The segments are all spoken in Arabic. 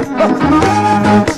Oh,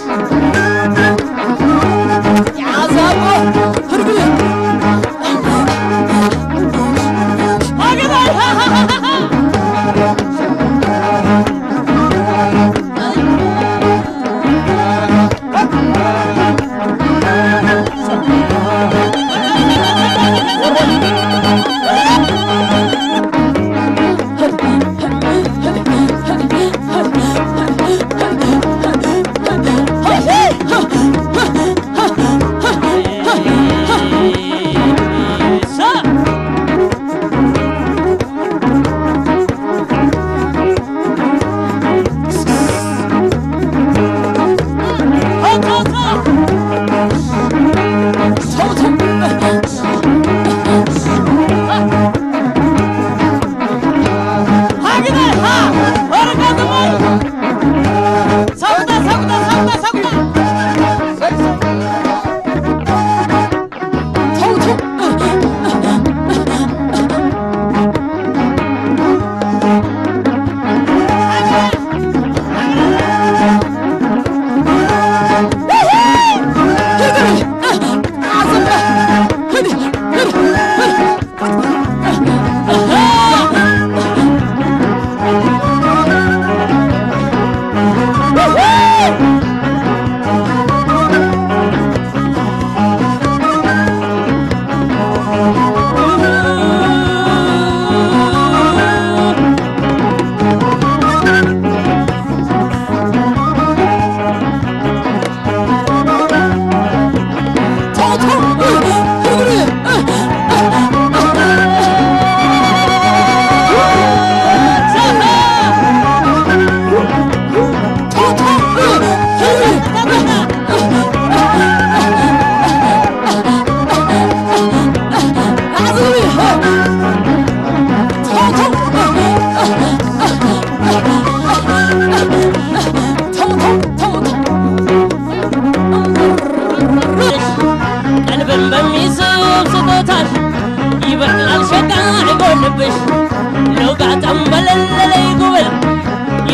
يقبل لو قعد عمال لا لا يقبل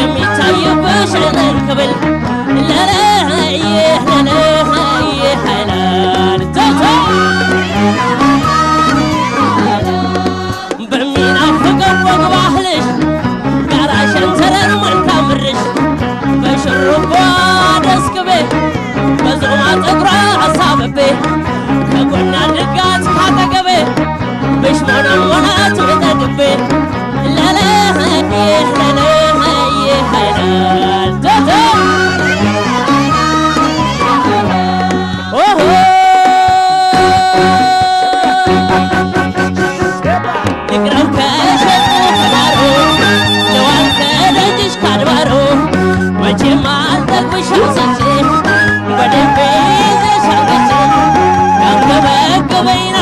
يمي طيب شعر الكبل لا لا إيه لا لا إيه حلال توتو بعمين افقر فوق واحلش قراشن ترى المعنى كامرش بشرب وادسك به بزعمات اقرأ عصاب به. تقولنا لقات حتى قبل بشمون الوهات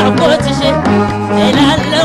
ናፍቆትሽን እላለሁ።